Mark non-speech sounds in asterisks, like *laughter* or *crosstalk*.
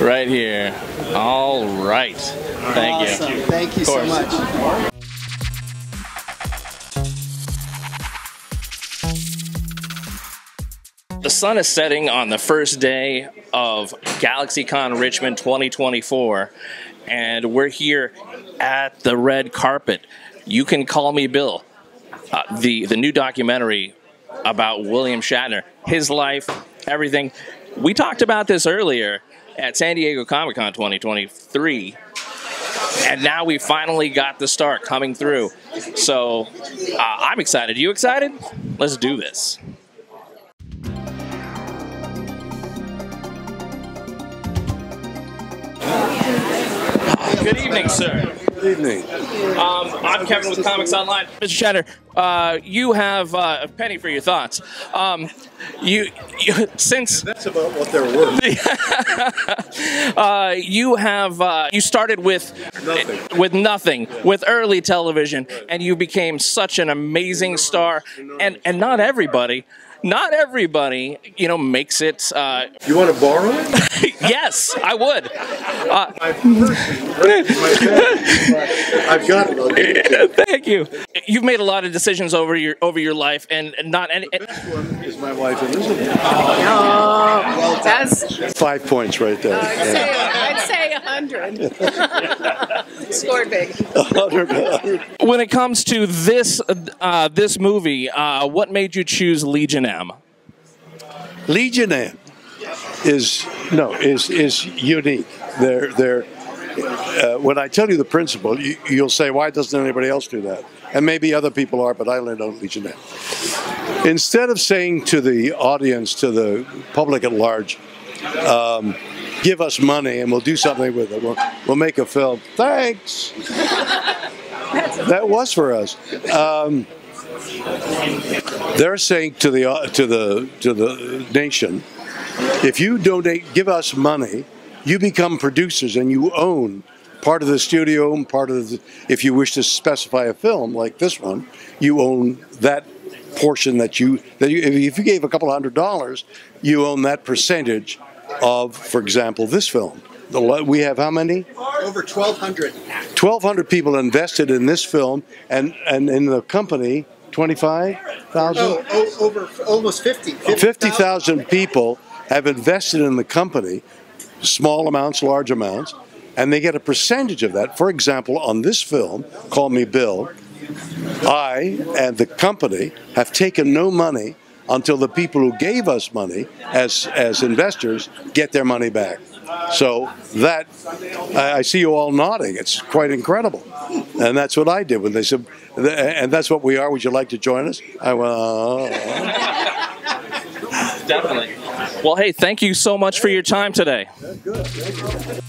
right here. All right. Thank awesome. you. Thank you so much. The sun is setting on the first day of GalaxyCon Richmond 2024, and we're here at the red carpet. You can call me Bill. Uh, the the new documentary about William Shatner, his life, everything. We talked about this earlier at San Diego Comic Con 2023, and now we finally got the start coming through. So uh, I'm excited. You excited? Let's do this. Good evening, sir. Evening. Um, I'm Kevin with Comics Online. Mr. Shatner, uh, you have uh, a penny for your thoughts. Um, you, you since That's about what they're worth. *laughs* uh, you have uh, you started with Nothing. with nothing with early television, and you became such an amazing star. And and not everybody. Not everybody, you know, makes it. Uh, You want to borrow it? *laughs* yes, I would. *laughs* I've I've got it. I'll give it to you. Thank you. You've made a lot of decisions over your over your life, and and not any. and- This one is my wife Elizabeth. Oh, that's, Five points right there. I'd say, I'd say hundred. *laughs* Scored big. *laughs* when it comes to this uh, this movie, uh, what made you choose Legion M? Legion M is no is is unique. They're they're uh, when I tell you the principle, you, you'll say, why doesn't anybody else do that? And maybe other people are, but I learned on Legion M. Instead of saying to the audience, to the public at large, um, give us money and we'll do something with it. We'll, we'll make a film. Thanks. that was for us. Um, they're saying to the uh, to the to the nation, if you donate, give us money, you become producers and you own part of the studio and part of the. If you wish to specify a film like this one, you own that portion that you that you, if you gave a couple hundred dollars, you own that percentage of, for example, this film. The We have how many? Over 1,200. 1,200 people invested in this film, and, and in the company, 25,000? Oh, oh, over almost 50. 50,000 people have invested in the company, small amounts, large amounts, and they get a percentage of that. For example, on this film, Call Me Bill, I and the company have taken no money until the people who gave us money as, as investors get their money back. So that, I I see you all nodding. It's quite incredible. And that's what I did when they said, and that's what we are. Would you like to join us? I went, "Oh." Definitely. Well, hey, thank you so much for your time today. Good. Thank you.